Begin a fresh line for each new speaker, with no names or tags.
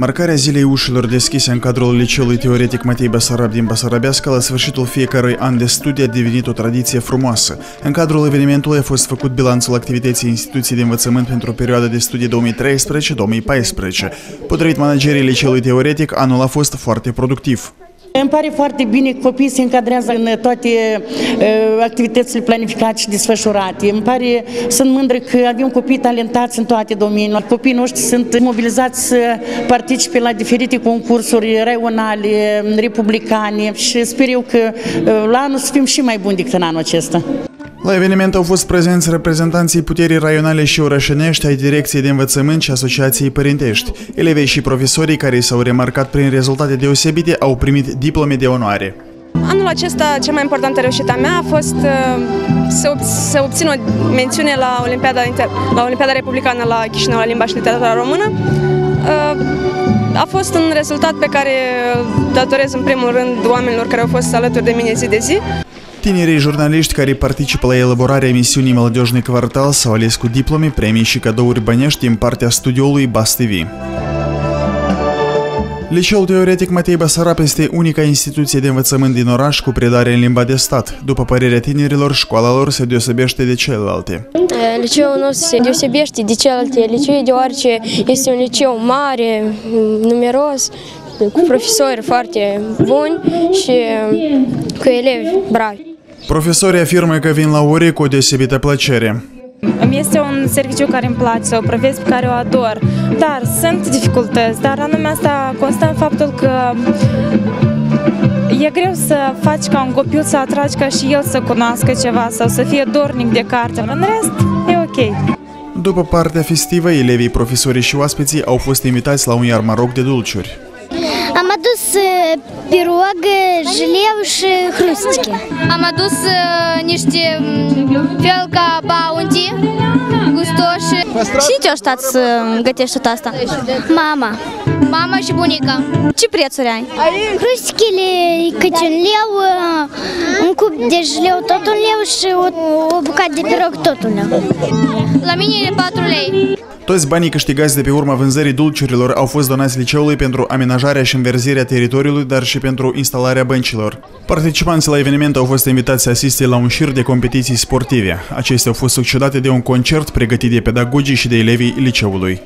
Marcarea zilei ușilor deschise în cadrul liceului teoretic Matei Basarab din Basarabeasca la sfârșitul fiecărui an de studii a devenit o tradiție frumoasă. În cadrul evenimentului a fost făcut bilanțul activității instituției de învățământ pentru perioada de studii 2013-2014. Potrivit managerii liceului teoretic, anul a fost foarte productiv.
Îmi pare foarte bine că copiii se încadrează în toate uh, activitățile planificate și desfășurate. Îmi pare, sunt mândră că avem copii talentați în toate domeniile. Copiii noștri sunt mobilizați să participe la diferite concursuri raionale, republicane și sper eu că uh, la anul să fim și mai buni decât în anul acesta.
La eveniment au fost prezenți reprezentanții puterii raionale și orășenești ai Direcției de Învățământ și Asociației Părintești. Elevii și profesorii care s-au remarcat prin rezultate deosebite au primit diplome de onoare.
Anul acesta, cea mai importantă reușită a mea a fost uh, să, să obțin o mențiune la Olimpiada, la Olimpiada Republicană la Chișinău la limba și literatura română. Uh, a fost un rezultat pe care datorez în primul rând oamenilor care au fost alături de mine zi de zi.
Tinerii jurnaliști care participă la elaborarea emisiunii Молодежный квартал s-au ales cu diplome, premii și cadouri bănești din partea studioului BAS TV. Liceul teoretic Matei Basarab este unica instituție de învățământ din oraș cu predare în limba de stat. După părerea tinerilor, școala lor se deosebește de celelalte.
Liceul nostru se deosebește de celelalte licee deoarece este un liceu mare, numeros, cu profesori foarte buni și cu elevi bravi.
Profesorii afirmă că vin la ore cu o deosebită plăcere.
Îmi este un serviciu care îmi place, o profesie pe care o ador, dar sunt dificultăți, dar anume asta constă în faptul că e greu să faci ca un copil să atragi ca și el să cunoască ceva sau să fie dornic de carte. În rest, e ok.
După partea festivă, elevii, profesorii și oaspeții au fost invitați la un iarmaroc de dulciuri.
Am adus pirog, jeleu și hrustike.
Am adus niște fel ca bounty, gustoși.
Și ce aștept să gătești tot asta?
Mama.
Mama și bunica.
Ce prețuri ai?
Hrustichele câte un leu, un cup de jeleu tot un leu și o, o bucată de pirog tot un leu.
La mine e 4 lei.
Toți banii câștigați de pe urma vânzării dulciurilor au fost donați liceului pentru amenajarea și înverzirea teritoriului, dar și pentru instalarea băncilor. Participanții la eveniment au fost invitați să asiste la un șir de competiții sportive. Acestea au fost succedate de un concert pregătit de pedagogii și de elevii liceului.